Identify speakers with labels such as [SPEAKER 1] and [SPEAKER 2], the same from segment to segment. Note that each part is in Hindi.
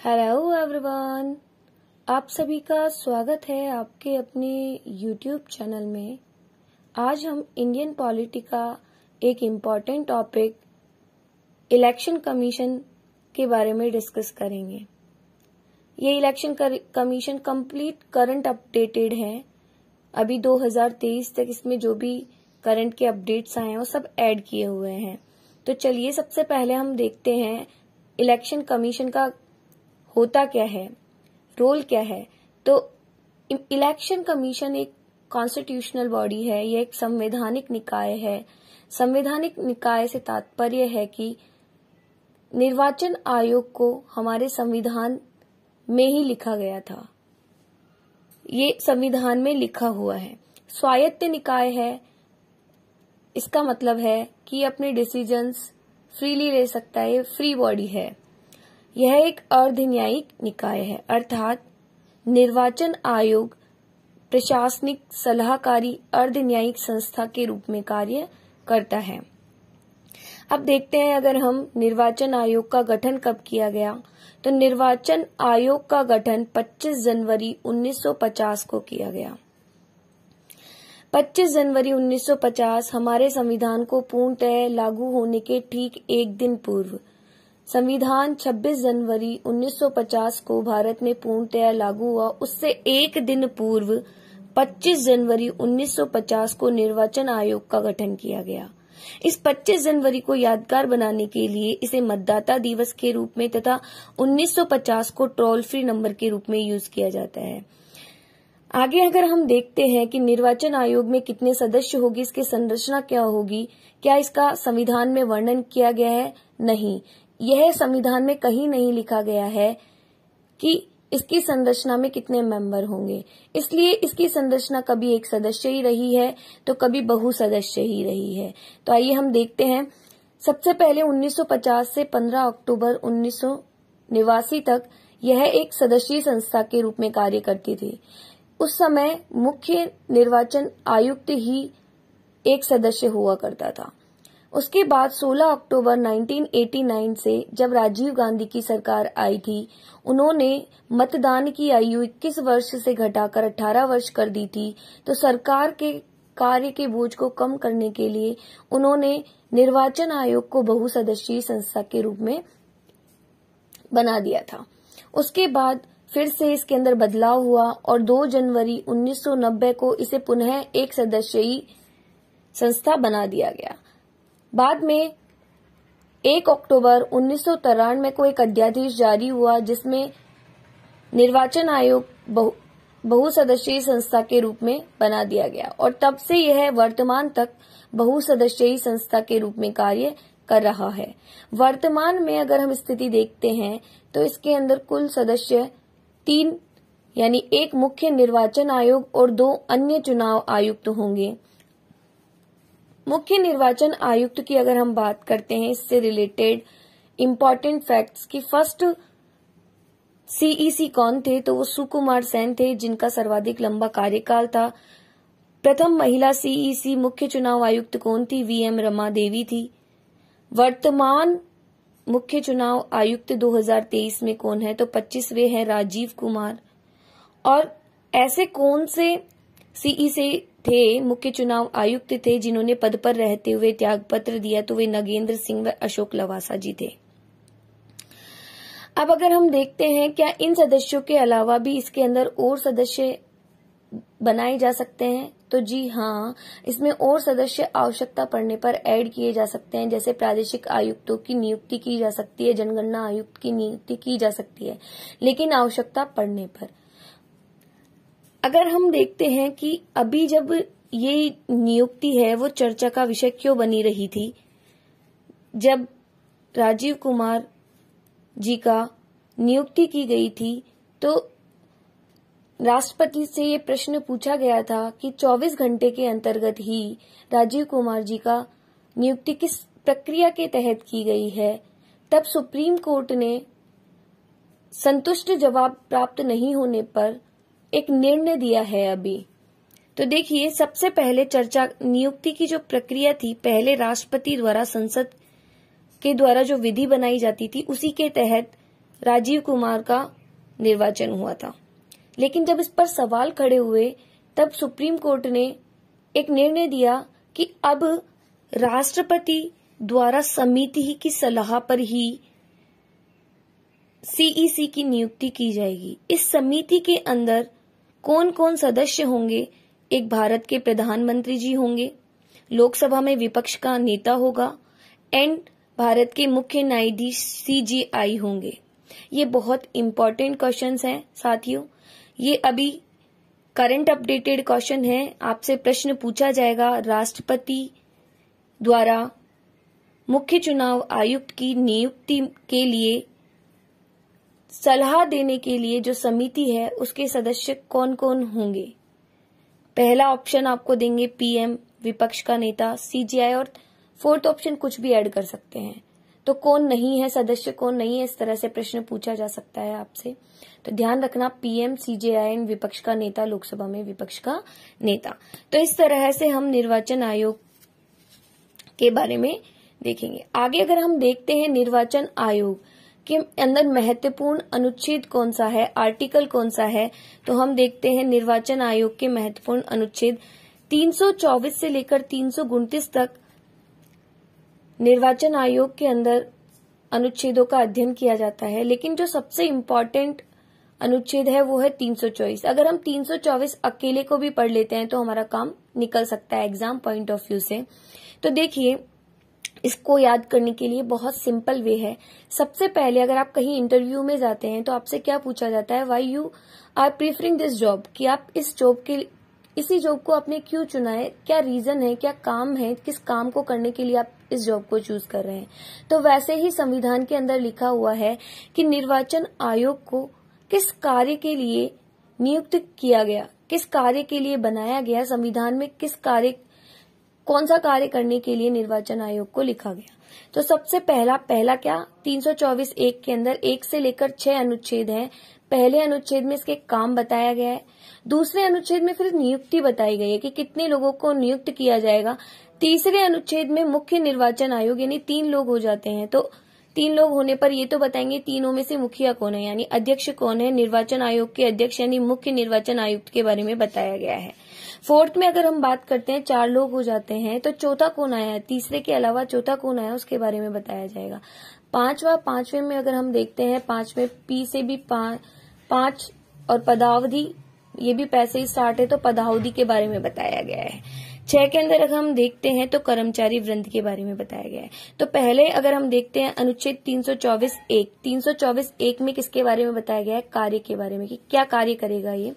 [SPEAKER 1] हेलो एवरीवन आप सभी का स्वागत है आपके अपने यूट्यूब चैनल में। आज हम इंडियन पॉलिटी का एक इंपॉर्टेंट टॉपिक इलेक्शन कमीशन के बारे में डिस्कस करेंगे। ये election commission complete current updated है। अभी 2023 तक इसमें जो भी करंट के अपडेट्स आए हैं, वो सब ऐड किए हुए हैं। तो चलिए सबसे पहले हम देखते हैं इलेक्शन कमीशन का होता क्या है? रोल क्या है? तो इलेक्शन कमीशन एक कॉन्स्टिट्यूशनल बॉडी है यह एक संवैधानिक निकाय है। संवैधानिक निकाय से तात्पर्य है कि निर्वाचन आयोग को हमारे संविधान में ही लिखा गया था। ये संविधान में लिखा हुआ है। स्वायत्त निकाय है। इसका मतलब है कि अपने डिसीजंस फ्रीली ले सकता है फ्री बॉडी है। यह एक अर्धन्यायिक निकाय है, अर्थात निर्वाचन आयोग प्रशासनिक सलाहकारी अर्धन्यायिक संस्था के रूप में कार्य करता है। अब देखते हैं, अगर हम निर्वाचन आयोग का गठन कब किया गया तो निर्वाचन आयोग का गठन 25 जनवरी 1950 को किया गया। 25 जनवरी 1950 हमारे संविधान को पूर्णतः लागू होने के ठीक एक दिन पूर्व संविधान 26 जनवरी 1950 को भारत में पूर्णतया लागू हुआ। उससे एक दिन पूर्व 25 जनवरी 1950 को निर्वाचन आयोग का गठन किया गया। इस 25 जनवरी को यादगार बनाने के लिए इसे मतदाता दिवस के रूप में तथा 1950 को टोल फ्री नंबर के रूप में यूज़ किया जाता है। आगे अगर हम देखते हैं कि निर्वाचन आयोग में कितने सदस्य होगी, इसकी संरचना क्या होगी, क्या इसका संविधान में वर्णन किया गया है? नहीं। यह संविधान में कहीं नहीं लिखा गया है कि इसकी संरचना में कितने मेंबर होंगे। इसलिए इसकी संरचना कभी एक सदस्य ही रही है तो कभी बहु सदस्य ही रही है। तो आइए हम देखते हैं। सबसे पहले 1950 से 15 अक्टूबर उन्नीस तक यह एक सदस्यीय संस्था के रूप में कार्य करती थी। उस समय मुख्य निर्वाचन आयुक्त ही एक सदस्य हुआ करता था। उसके बाद 16 अक्टूबर 1989 से जब राजीव गांधी की सरकार आई थी, उन्होंने मतदान की आयु 21 वर्ष से घटाकर 18 वर्ष कर दी थी तो सरकार के कार्य के बोझ को कम करने के लिए उन्होंने निर्वाचन आयोग को बहुसदस्यीय संस्था के रूप में बना दिया था। उसके बाद फिर से इसके अंदर बदलाव हुआ और 2 जनवरी 1990 को इसे पुनः एक सदस्यीय संस्था बना दिया गया। बाद में एक अक्टूबर उन्नीस को एक अध्यादेश जारी हुआ जिसमें निर्वाचन आयोग बहु, बहुसदस्यीय संस्था के रूप में बना दिया गया। और तब से यह वर्तमान तक बहुसदस्यीय संस्था के रूप में कार्य कर रहा है। वर्तमान में अगर हम स्थिति देखते हैं तो इसके अंदर कुल सदस्य तीन, यानी एक मुख्य निर्वाचन आयोग और दो अन्य चुनाव आयुक्त तो होंगे। मुख्य निर्वाचन आयुक्त की अगर हम बात करते हैं, इससे रिलेटेड इम्पोर्टेंट फैक्ट्स की फ़र्स्ट सीईसी कौन थे? तो वो सुकुमार सेन थे, जिनका सर्वाधिक लंबा कार्यकाल था। प्रथम महिला सीईसी मुख्य चुनाव आयुक्त कौन थी? वीएम रमा देवी थी। वर्तमान मुख्य चुनाव आयुक्त 2023 में कौन है? तो 25वें हैं राजीव कुमार। और ऐसे कौन से सीई से थे, मुख्य चुनाव आयुक्त थे जिन्होंने पद पर रहते हुए त्याग पत्र दिया तो वे नगेंद्र सिंह व अशोक लवासा जी थे। अब अगर हम देखते हैं, क्या इन सदस्यों के अलावा भी इसके अंदर और सदस्य बनाए जा सकते हैं? तो जी हाँ इसमें और सदस्य आवश्यकता पड़ने पर ऐड किए जा सकते हैं, जैसे प्रादेशिक आयुक्तों की नियुक्ति की जा सकती है, जनगणना आयुक्त की नियुक्ति की जा सकती है, लेकिन आवश्यकता पड़ने पर। अगर हम देखते हैं कि अभी जब ये नियुक्ति है, वो चर्चा का विषय क्यों बनी रही थी? जब राजीव कुमार जी का नियुक्ति की गई थी तो राष्ट्रपति से ये प्रश्न पूछा गया था कि 24 घंटे के अंतर्गत ही राजीव कुमार जी का नियुक्ति किस प्रक्रिया के तहत की गई है? तब सुप्रीम कोर्ट ने संतुष्ट जवाब प्राप्त नहीं होने पर एक निर्णय दिया है अभी। तो देखिए, सबसे पहले चर्चा नियुक्ति की जो प्रक्रिया थी, पहले राष्ट्रपति द्वारा संसद के द्वारा जो विधि बनाई जाती थी, उसी के तहत राजीव कुमार का निर्वाचन हुआ था। लेकिन जब इस पर सवाल खड़े हुए, तब सुप्रीम कोर्ट ने एक निर्णय दिया कि अब राष्ट्रपति द्वारा समिति ही की सलाह पर ही सीईसी की नियुक्ति की जाएगी। इस समिति के अंदर कौन कौन सदस्य होंगे? एक भारत के प्रधानमंत्री जी होंगे। लोकसभा में विपक्ष का नेता होगा। एंड भारत के मुख्य न्यायाधीश सीजीआई होंगे। ये बहुत इंपॉर्टेंट क्वेश्चन हैं, साथियों। ये अभी करंट अपडेटेड क्वेश्चन है। आपसे प्रश्न पूछा जाएगा राष्ट्रपति द्वारा मुख्य चुनाव आयुक्त की नियुक्ति के लिए। सलाह देने के लिए जो समिति है, उसके सदस्य कौन कौन होंगे? पहला ऑप्शन आपको देंगे पीएम विपक्ष का नेता सीजीआई और फोर्थ ऑप्शन कुछ भी ऐड कर सकते हैं। तो कौन नहीं है, सदस्य कौन नहीं है, इस तरह से प्रश्न पूछा जा सकता है आपसे। तो ध्यान रखना पीएम सीजेआई विपक्ष का नेता, लोकसभा में विपक्ष का नेता। तो इस तरह से हम निर्वाचन आयोग के बारे में देखेंगे। आगे अगर हम देखते हैं निर्वाचन आयोग के अंदर महत्वपूर्ण अनुच्छेद कौन सा है आर्टिकल कौन सा है तो हम देखते हैं निर्वाचन आयोग के महत्वपूर्ण अनुच्छेद 324 से लेकर तीन तक निर्वाचन आयोग के अंदर अनुच्छेदों का अध्ययन किया जाता है। लेकिन जो सबसे इम्पोर्टेंट अनुच्छेद है, वो है 324 अगर हम 324 अकेले को भी पढ़ लेते हैं तो हमारा काम निकल सकता है एग्ज़ाम पॉइंट ऑफ़ व्यू से। तो देखिए इसको याद करने के लिए बहुत सिंपल वे है। सबसे पहले अगर आप कहीं इंटरव्यू में जाते हैं तो आपसे क्या पूछा जाता है why you are preferring this job कि आप इस जॉब के इसी जॉब को आपने क्यों चुना है, क्या रीजन है, क्या काम है, किस काम को करने के लिए आप इस जॉब को चूज़ कर रहे हैं। तो वैसे ही संविधान के अंदर लिखा हुआ है कि निर्वाचन आयोग को किस कार्य के लिए नियुक्त किया गया, किस कार्य के लिए बनाया गया संविधान में किस कार्य कौन सा कार्य करने के लिए निर्वाचन आयोग को लिखा गया? तो सबसे पहला पहला क्या? 324 एक के अंदर एक से लेकर छह अनुच्छेद हैं। पहले अनुच्छेद में इसके काम बताया गया है। दूसरे अनुच्छेद में फिर नियुक्ति बताई गई है कि कितने लोगों को नियुक्त किया जाएगा। तीसरे अनुच्छेद में मुख्य निर्वाचन आयोग यानी तीन लोग हो जाते हैं। तो तीन लोग होने पर ये तो बताएँगे तीनों में से मुखिया कौन है? यानी अध्यक्ष कौन है? निर्वाचन आयोग के अध्यक्ष यानी मुख्य निर्वाचन आयुक्त के बारे में बताया गया है। फोर्थ में अगर हम बात करते हैं, चार लोग हो जाते हैं तो चौथा कौन आया है? तीसरे के अलावा चौथा कौन आया उसके बारे में बताया जाएगा। पांचवा, पांचवे में अगर हम देखते हैं, पांचवे पी से भी पाँच और पदावधि, ये भी पैसे ही स्टार्ट है तो पदावधि के बारे में बताया गया है। छह के अंदर अगर हम देखते हैं तो कर्मचारी वृंद के बारे में बताया गया है। तो पहले अगर हम देखते हैं, अनुच्छेद 324 एक 324 एक में किसके बारे में बताया गया है? कार्य के बारे में, कि क्या कार्य करेगा ये?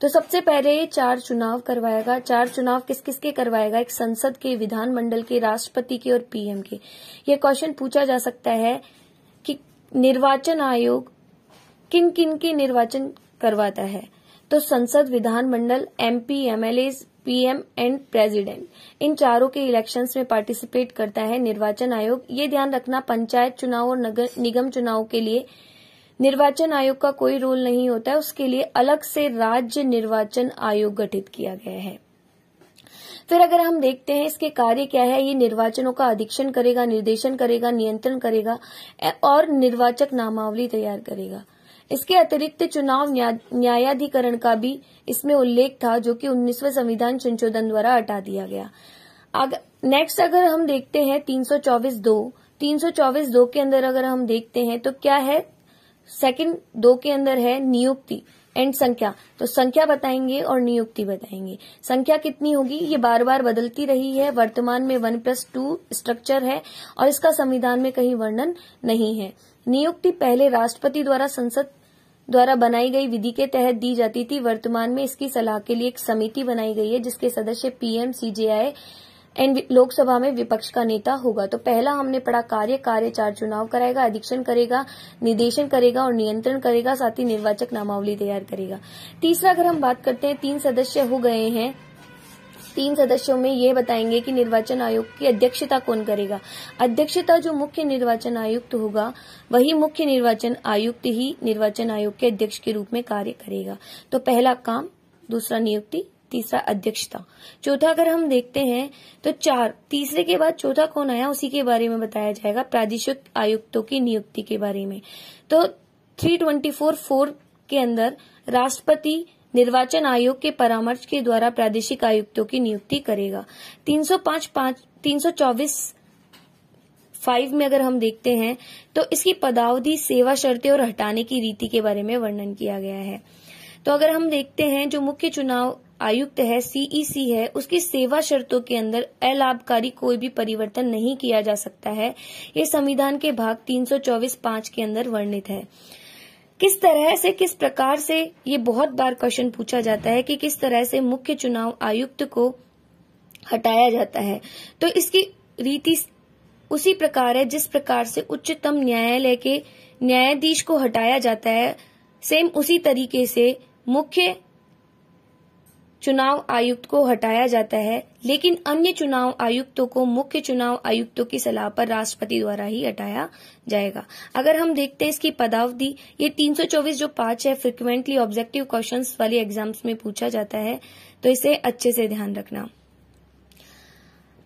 [SPEAKER 1] तो सबसे पहले चार चुनाव करवाएगा। चार चुनाव किस किस के करवाएगा? एक संसद के, विधानमंडल के, राष्ट्रपति के और पीएम के। ये क्वेश्चन पूछा जा सकता है कि निर्वाचन आयोग किन किन के निर्वाचन करवाता है? तो संसद, विधानमंडल, MP MLA PM and president. इन चारों के इलेक्शंस में पार्टिसिपेट करता है निर्वाचन आयोग। ये ध्यान रखना, पंचायत चुनाव और निगम चुनाव के लिए निर्वाचन आयोग का कोई रोल नहीं होता है। उसके लिए अलग से राज्य निर्वाचन आयोग गठित किया गया है। फिर अगर हम देखते हैं, इसके कार्य क्या है? ये निर्वाचनों का अधीक्षण करेगा, निर्देशन करेगा, नियंत्रण करेगा और निर्वाचक नामावली तैयार करेगा। इसके अतिरिक्त चुनाव न्यायाधिकरण का भी इसमें उल्लेख था, जो कि उन्नीसवें संविधान संशोधन द्वारा हटा दिया गया। नेक्स्ट अगर हम देखते हैं, तीन सौ चौबीस दो, तीन सौ चौबीस दो के अंदर अगर हम देखते हैं तो क्या है? सेकंड दो के अंदर है नियुक्ति एंड संख्या। तो संख्या बताएँगे और नियुक्ति बताएँगे। संख्या कितनी होगी? ये बार बार बदलती रही है। वर्तमान में वन प्लस टू स्ट्रक्चर है और इसका संविधान में कहीं वर्णन नहीं है। नियुक्ति पहले राष्ट्रपति द्वारा संसद द्वारा बनाई गई विधि के तहत दी जाती थी। वर्तमान में इसकी सलाह के लिए एक समिति बनाई गई है जिसके सदस्य पीएम, सीजेआई एंड लोकसभा में विपक्ष का नेता होगा। तो पहला हमने पढ़ा, कार्य कार्य, चार चुनाव कराएगा, अधीक्षण करेगा, निर्देशन करेगा और नियंत्रण करेगा, साथ ही निर्वाचक नामावली तैयार करेगा। तीसरा अगर हम बात करते हैं, तीन सदस्य हो गए हैं। तीन सदस्यों में ये बताएँगे कि निर्वाचन आयोग की अध्यक्षता कौन करेगा। अध्यक्षता जो मुख्य निर्वाचन आयुक्त होगा, वही मुख्य निर्वाचन आयुक्त ही निर्वाचन आयोग के अध्यक्ष के रूप में कार्य करेगा। तो पहला काम, दूसरा नियुक्ति तीसरा अध्यक्षता। चौथा अगर हम देखते हैं तो चार। तीसरे के बाद चौथा कौन आया? उसी के बारे में बताया जाएगा प्रादेशिक आयुक्तों की नियुक्ति के बारे में। तो थ्री ट्वेंटी फोर फोर के अंदर राष्ट्रपति निर्वाचन आयोग के परामर्श के द्वारा प्रादेशिक आयुक्तों की नियुक्ति करेगा। तीन सौ पाँच पाँच, तीन सौ चौबीस फाइव में अगर हम देखते हैं तो इसकी पदावधि, सेवा शर्तें और हटाने की रीति के बारे में वर्णन किया गया है। तो अगर हम देखते हैं, जो मुख्य चुनाव आयुक्त है सीईसी है, उसकी सेवा शर्तों के अंदर अलाभकारी कोई भी परिवर्तन नहीं किया जा सकता है। ये संविधान के भाग 324 पाँच के अंदर वर्णित है। किस तरह से, किस प्रकार से, ये बहुत बार क्वेश्चन पूछा जाता है कि किस तरह से मुख्य चुनाव आयुक्त को हटाया जाता है। तो इसकी रीति उसी प्रकार है, जिस प्रकार से उच्चतम न्यायालय के न्यायाधीश को हटाया जाता है सेम उसी तरीके से मुख्य चुनाव आयुक्त को हटाया जाता है, लेकिन अन्य चुनाव आयुक्तों को मुख्य चुनाव आयुक्तों की सलाह पर राष्ट्रपति द्वारा ही हटाया जाएगा। अगर हम देखते हैं इसकी पदावधि, ये 324 जो पाँच है फ्रिक्वेंटली ऑब्जेक्टिव क्वेश्चंस वाले एग्ज़ाम्स में पूछा जाता है तो इसे अच्छे से ध्यान रखना।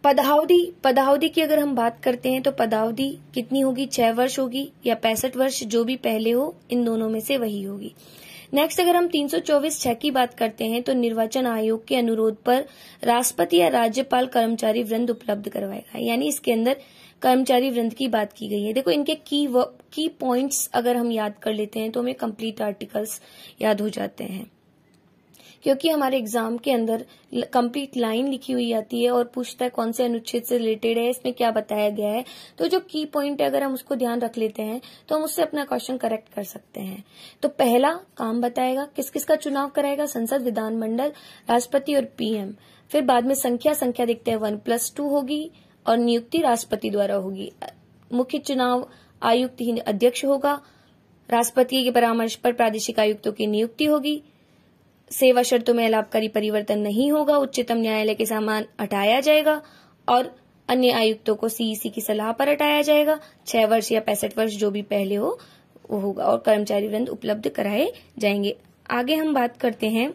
[SPEAKER 1] पदावधि पदावधि की अगर हम बात करते हैं तो पदावधि कितनी होगी? छह वर्ष होगी या पैंसठ वर्ष, जो भी पहले हो, इन दोनों में से वही होगी। नेक्स्ट अगर हम 324 छह की बात करते हैं तो निर्वाचन आयोग के अनुरोध पर राष्ट्रपति या राज्यपाल कर्मचारी वृंद उपलब्ध करवाएगा। यानी इसके अंदर कर्मचारी वृंद की बात की गई है। देखो, इनके की की पॉइंट्स अगर हम याद कर लेते हैं तो हमें कंप्लीट आर्टिकल्स याद हो जाते हैं। क्योंकि हमारे एग्ज़ाम के अंदर कंप्लीट लाइन लिखी हुई आती है और पूछता है कौन से अनुच्छेद से रिलेटेड है, इसमें क्या बताया गया है। तो जो की पॉइंट है, अगर हम उसको ध्यान रख लेते हैं तो हम उससे अपना क्वेश्चन करेक्ट कर सकते हैं। तो पहला काम बताएगा किस किस का चुनाव कराएगा? संसद विधानमंडल राष्ट्रपति और पीएम फिर बाद में संख्या संख्या देखते हैं वन प्लस टू होगी और नियुक्ति राष्ट्रपति द्वारा होगी। मुख्य चुनाव आयुक्त ही अध्यक्ष होगा। राष्ट्रपति के परामर्श पर प्रादेशिक आयुक्तों की नियुक्ति होगी। सेवा शर्तों में लाभकारी परिवर्तन नहीं होगा, उच्चतम न्यायालय के सामान हटाया जाएगा और अन्य आयुक्तों को सीईसी की सलाह पर हटाया जाएगा। छह वर्ष या पैंसठ वर्ष जो भी पहले हो, वो होगा और कर्मचारी वृंद उपलब्ध कराए जाएँगे। आगे हम बात करते हैं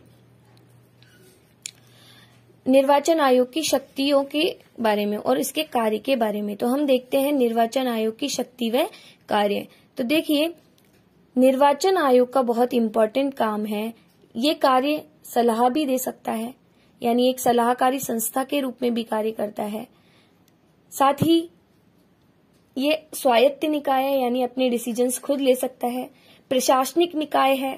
[SPEAKER 1] निर्वाचन आयोग की शक्तियों के बारे में और इसके कार्य के बारे में। तो हम देखते हैं निर्वाचन आयोग की शक्ति व कार्य। तो देखिए, निर्वाचन आयोग का बहुत इम्पोर्टेंट काम है। ये कार्य सलाह भी दे सकता है, यानी एक सलाहकारी संस्था के रूप में भी कार्य करता है। साथ ही ये स्वायत्त निकाय है, यानी अपने डिसीजंस खुद ले सकता है। प्रशासनिक निकाय है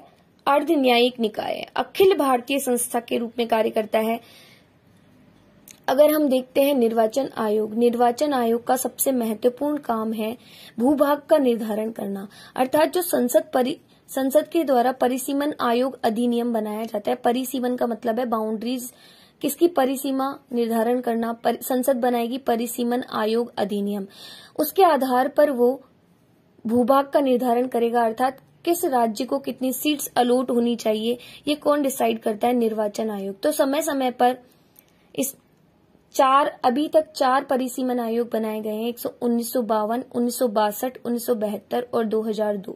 [SPEAKER 1] अर्ध न्यायिक निकाय है। अखिल भारतीय संस्था के रूप में कार्य करता है। अगर हम देखते हैं निर्वाचन आयोग निर्वाचन आयोग का सबसे महत्वपूर्ण काम है भूभाग का निर्धारण करना। अर्थात जो संसद परि संसद के द्वारा परिसीमन आयोग अधिनियम बनाया जाता है। परिसीमन का मतलब है बाउंड्रीज किसकी परिसीमा निर्धारण करना? पर, संसद बनाएगी परिसीमन आयोग अधिनियम। उसके आधार पर वो भूभाग का निर्धारण करेगा अर्थात किस राज्य को कितनी सीट्स अलॉट होनी चाहिए ये कौन डिसाइड करता है? निर्वाचन आयोग। तो समय समय पर इस चार, अभी तक चार परिसीमन आयोग बनाए गए हैं, एक सौ उन्नीस सौ बावन, उन्नीस सौ बासठ, उन्नीस सौ बहत्तर और 2002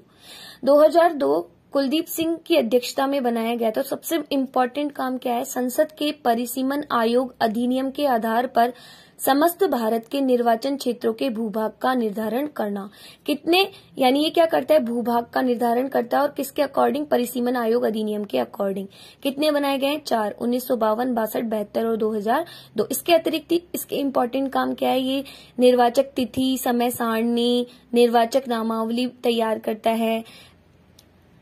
[SPEAKER 1] 2002 कुलदीप सिंह की अध्यक्षता में बनाया गया तो सबसे इम्पोर्टेंट काम क्या है? संसद के परिसीमन आयोग अधिनियम के आधार पर समस्त भारत के निर्वाचन क्षेत्रों के भूभाग का निर्धारण करना। कितने, यानी ये क्या करता है? भूभाग का निर्धारण करता है और किसके अकॉर्डिंग परिसीमन आयोग अधिनियम के अकॉर्डिंग कितने बनाए गए चार, उन्नीस सौ बावन, बासठ, बहत्तर और दो हज़ार दो। इसके अतिरिक्त, इसके इम्पोर्टेंट काम क्या है ये? निर्वाचक तिथि, समय सारणी, निर्वाचक नामावली तैयार करता है।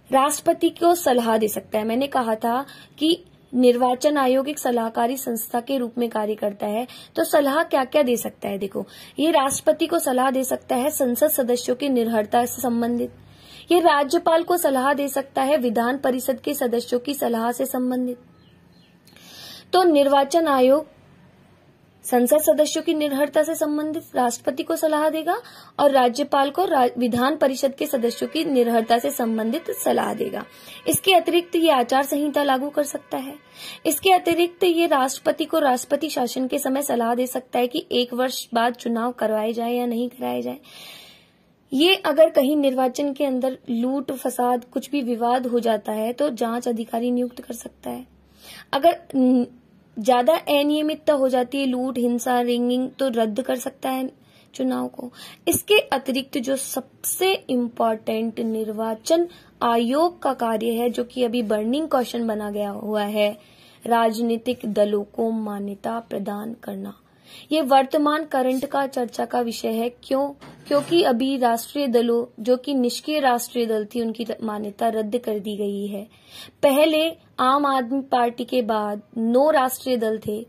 [SPEAKER 1] राष्ट्रपति को सलाह दे सकता है। मैंने कहा था कि निर्वाचन आयोग एक सलाहकारी संस्था के रूप में कार्य करता है तो सलाह क्या क्या दे सकता है? देखो, ये राष्ट्रपति को सलाह दे सकता है संसद सदस्यों की निर्भरता से संबंधित। ये राज्यपाल को सलाह दे सकता है विधान परिषद के सदस्यों की सलाह से संबंधित। तो निर्वाचन आयोग संसद सदस्यों की निर्भरता से संबंधित राष्ट्रपति को सलाह देगा और राज्यपाल को विधान परिषद के सदस्यों की निर्भरता से संबंधित सलाह देगा। इसके अतिरिक्त ये आचार संहिता लागू कर सकता है। इसके अतिरिक्त ये राष्ट्रपति को राष्ट्रपति शासन के समय सलाह दे सकता है कि एक वर्ष बाद चुनाव करवाए जाए या नहीं कराए जाए। ये अगर कहीं निर्वाचन के अंदर लूट, फसाद, कुछ भी विवाद हो जाता है तो जाँच अधिकारी नियुक्त कर सकता है। अगर ज़्यादा अनियमितता हो जाती है, लूट, हिंसा रिंगिंग तो रद्द कर सकता है चुनाव को। इसके अतिरिक्त जो सबसे इम्पोर्टेंट निर्वाचन आयोग का कार्य है, जो कि अभी बर्निंग क्वेश्चन बना गया हुआ है, राजनीतिक दलों को मान्यता प्रदान करना। ये वर्तमान करंट का चर्चा का विषय है। क्यों? क्योंकि अभी राष्ट्रीय दलों, जो कि निष्क्रिय राष्ट्रीय दल थी, उनकी मान्यता रद्द कर दी गई है। पहले आम आदमी पार्टी के बाद नौ राष्ट्रीय दल थे,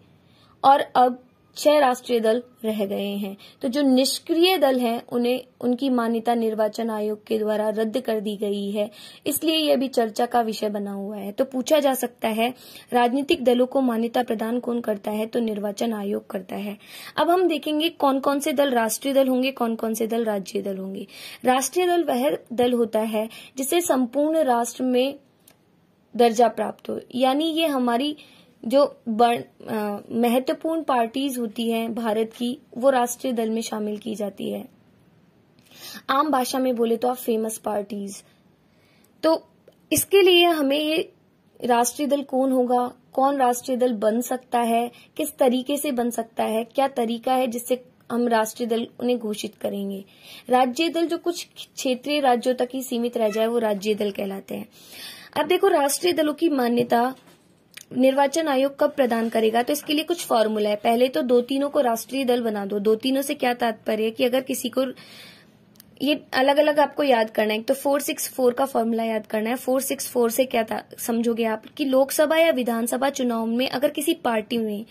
[SPEAKER 1] और अब छह राष्ट्रीय दल रह गए हैं। तो जो निष्क्रिय दल हैं, उन्हें, उनकी मान्यता निर्वाचन आयोग के द्वारा रद्द कर दी गई है। इसलिए यह भी चर्चा का विषय बना हुआ है। तो पूछा जा सकता है, राजनीतिक दलों को मान्यता प्रदान कौन करता है? तो निर्वाचन आयोग करता है। अब हम देखेंगे कौन कौन से दल राष्ट्रीय दल होंगे कौन कौन से दल राज्य दल होंगे। राष्ट्रीय दल वह दल होता है, जिसे संपूर्ण राष्ट्र में दर्जा प्राप्त हो। यानी ये हमारी जो महत्वपूर्ण पार्टीज़ होती हैं भारत की, वो राष्ट्रीय दल में शामिल की जाती है। आम भाषा में बोले तो आप फ़ेमस पार्टीज़ तो इसके लिए हमें ये राष्ट्रीय दल कौन होगा? कौन राष्ट्रीय दल बन सकता है? किस तरीके से बन सकता है? क्या तरीका है जिससे हम राष्ट्रीय दल उन्हें घोषित करेंगे? राज्य दल जो कुछ क्षेत्रीय राज्यों तक ही सीमित रह जाए, वो राज्य दल कहलाते हैं। अब देखो, राष्ट्रीय दलों की मान्यता निर्वाचन आयोग कब प्रदान करेगा? तो इसके लिए कुछ फॉर्मूला है। पहले तो दो तीनों को राष्ट्रीय दल बना दो। दो तीनों से क्या तात्पर्य है कि अगर किसी को ये अलग अलग आपको याद करना है। तो फोर सिक्स फोर का फॉर्मूला याद करना है। फोर सिक्स फोर से क्या समझोगे आप कि लोकसभा या विधानसभा चुनाव में अगर किसी पार्टी में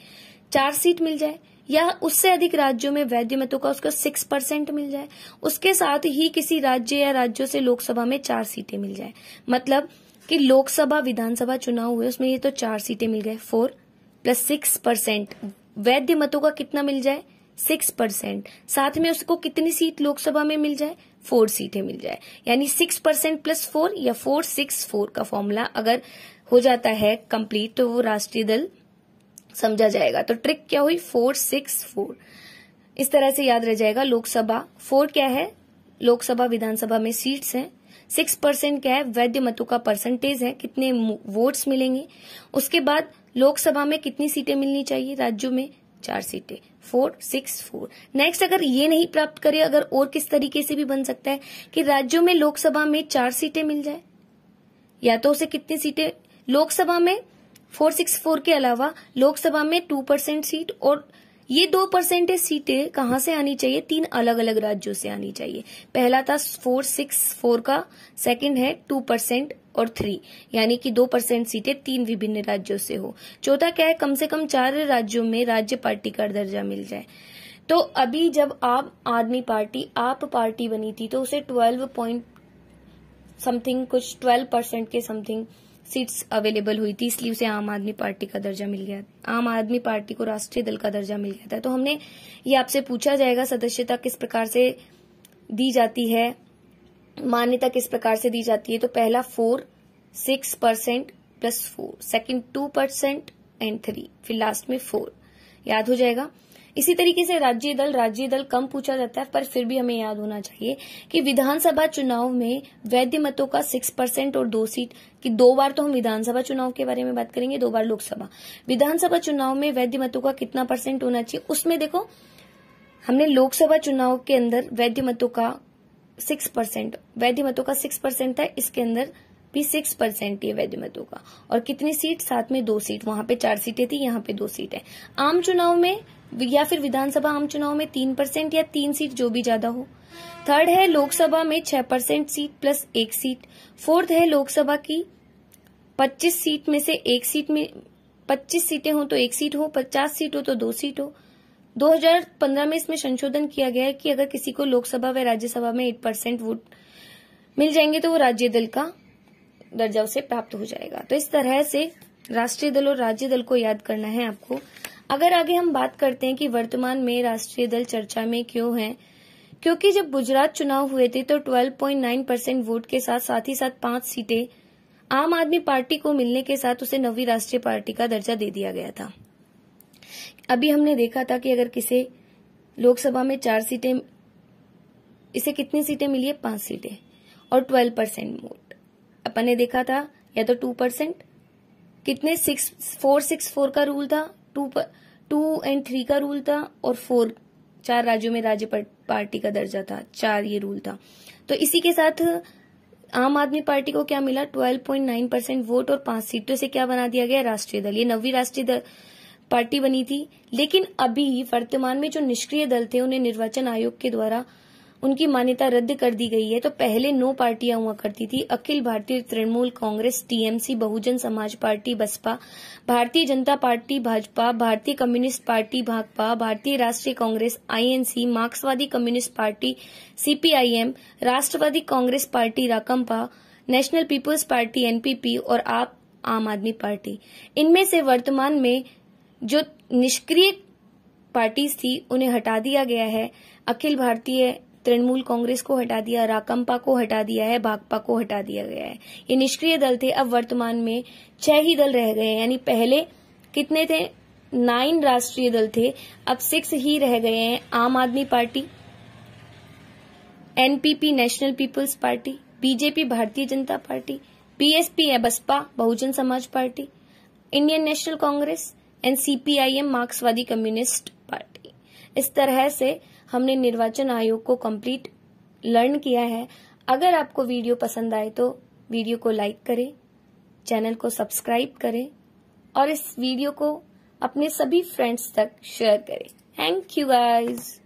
[SPEAKER 1] चार सीट मिल जाए या उससे अधिक राज्यों में वैद्य मतों का उसको सिक्स परसेंट मिल जाए, उसके साथ ही किसी राज्य या राज्यों से लोकसभा में चार सीटें मिल जाए। मतलब कि लोकसभा, विधानसभा चुनाव हुए, उसमें ये तो चार सीटें मिल गए फोर प्लस सिक्स परसेंट वैद्य मतों का कितना मिल जाए? सिक्स परसेंट साथ में उसको कितनी सीट लोकसभा में मिल जाए? फोर सीटें मिल जाए। यानी सिक्स परसेंट प्लस फोर या फोर सिक्स फोर का फॉर्मूला अगर हो जाता है कंप्लीट तो वो राष्ट्रीय दल समझा जाएगा। तो ट्रिक क्या हुई? फोर सिक्स फोर इस तरह से याद रह जाएगा, लोकसभा। फोर क्या है? लोकसभा, विधानसभा में सीट्स हैं। सिक्स परसेंट क्या है? वैद्य मतों का परसेंटेज है। कितने वोट्स मिलेंगे? उसके बाद लोकसभा में कितनी सीटें मिलनी चाहिए? राज्यों में चार सीटें। फोर सिक्स फोर नेक्स्ट अगर ये नहीं प्राप्त करे, अगर और किस तरीके से भी बन सकता है कि राज्यों में लोकसभा में चार सीटें मिल जाए? या तो उसे कितनी सीटें? लोकसभा में फोर सिक्स फोर के अलावा लोकसभा में टू परसेंट सीट और ये दो परसेंटेज सीटें कहाँ से आनी चाहिए? तीन अलग अलग राज्यों से आनी चाहिए। पहला था फोर, सिक्स, फोर का, सेकंड है टू परसेंट और थ्री। यानी कि दो परसेंट सीटें तीन विभिन्न राज्यों से हो। चौथा क्या है? कम से कम चार राज्यों में राज्य पार्टी का दर्जा मिल जाए। तो अभी जब आप आदमी पार्टी, आप पार्टी बनी थी तो उसे ट्वेल्व पॉइंट समथिंग, कुछ ट्वेल्व परसेंट के समथिंग सीट्स अवेलेबल हुई थी, इसलिए उसे आम आदमी पार्टी का दर्जा मिल गया। आम आदमी पार्टी को राष्ट्रीय दल का दर्जा मिल गया था। तो हमने ये आपसे पूछा जाएगा, सदस्यता किस प्रकार से दी जाती है? मान्यता किस प्रकार से दी जाती है? तो पहला four six percent plus four second two percent and three फिर लास्ट में फोर याद हो जाएगा? इसी तरीके से राज्य दल राज्य दल कम पूछा जाता है, पर फिर भी हमें याद होना चाहिए कि विधानसभा चुनाव में वैध मतों का सिक्स परसेंट और दो सीट की दो बार तो हम विधानसभा चुनाव के बारे में बात करेंगे, दो बार लोकसभा। विधानसभा चुनाव में वैध मतों का कितना परसेंट होना चाहिए, उसमें देखो, हमने लोकसभा चुनाव के अंदर वैद्य मतों का सिक्स परसेंट वैध मतों का सिक्स परसेंट था इसके अंदर भी सिक्स परसेंट है वैद्य मतों का। और कितनी सीट? साथ में दो सीट, वहाँ पे चार सीटें थी, यहाँ पे दो सीट। है आम चुनाव में या फिर विधानसभा आम चुनाव में तीन परसेंट या तीन सीट जो भी ज़्यादा हो। थर्ड है लोकसभा में छह परसेंट सीट प्लस एक सीट। फोर्थ है लोकसभा की पच्चीस सीट में से एक सीट में पच्चीस सीटें हो तो एक सीट हो, पचास सीट हो तो दो सीट हो। 2015 में इसमें संशोधन किया गया है कि अगर किसी को लोकसभा व राज्यसभा में एट परसेंट वोट मिल जाएँगे तो वो राज्य दल का दर्जा उसे प्राप्त हो जाएगा। तो इस तरह से राष्ट्रीय दल और राज्य दल को याद करना है आपको। अगर आगे हम बात करते हैं कि वर्तमान में राष्ट्रीय दल चर्चा में क्यों है, क्योंकि जब गुजरात चुनाव हुए थे तो 12.9 परसेंट वोट के साथ साथ ही साथ पाँच सीटें आम आदमी पार्टी को मिलने के साथ उसे नवी राष्ट्रीय पार्टी का दर्जा दे दिया गया था। अभी हमने देखा था कि अगर किसे लोकसभा में चार सीटें, इसे कितनी सीटें मिली है? पाँच सीटें। और ट्वेल्व परसेंट वोट अपन ने देखा था, या तो टू परसेंट कितने सिक्स फोर सिक्स फोर का रूल था टू टू एंड थ्री का रूल था और फोर, चार राज्यों में राज्य पार्टी का दर्जा था, चार ये रूल था। तो इसी के साथ आम आदमी पार्टी को क्या मिला? 12.9 परसेंट वोट और पाँच सीटों से क्या बना दिया गया? राष्ट्रीय दल। ये नवी राष्ट्रीय दल पार्टी बनी थी। लेकिन अभी वर्तमान में जो निष्क्रिय दल थे, उन्हें निर्वाचन आयोग के द्वारा उनकी मान्यता रद्द कर दी गई है तो पहले नौ पार्टियाँ हुआ करती थी। अखिल भारतीय तृणमूल कांग्रेस, टीएमसी, बहुजन समाज पार्टी, बसपा, भारतीय जनता पार्टी, भाजपा, भारतीय communist party, Bhakapa, Bharatiya Rashtriya Congress, INC, Marxwadi communist party, CPIM, Rashtravadi Congress party, Rakampa, national people's party, NPP और आप, आम आदमी पार्टी। इनमें से वर्तमान में जो निष्क्रिय पार्टीज़ थी, उन्हें हटा दिया गया है। अखिल भारतीय तृणमूल कांग्रेस को हटा दिया, राकंपा को हटा दिया है, भाकपा को हटा दिया गया है। ये निष्क्रिय दल थे, अब वर्तमान में छह ही दल रह गए यानी पहले कितने थे? नाइन राष्ट्रीय दल थे, अब सिक्स ही रह गए हैं। Aam Aadmi party, NPP national people's party, BJP Bharatiya Janata party, BSP है Basapa Bahujan Samaj party, Indian National Congress and CPIM Marxwadi communist party. इस तरह से हमने निर्वाचन आयोग को कंप्लीट लर्न किया है। अगर आपको वीडियो पसंद आए तो वीडियो को लाइक करें चैनल को सब्सक्राइब करें और इस वीडियो को अपने सभी फ्रेंड्स तक शेयर करें। Thank you guys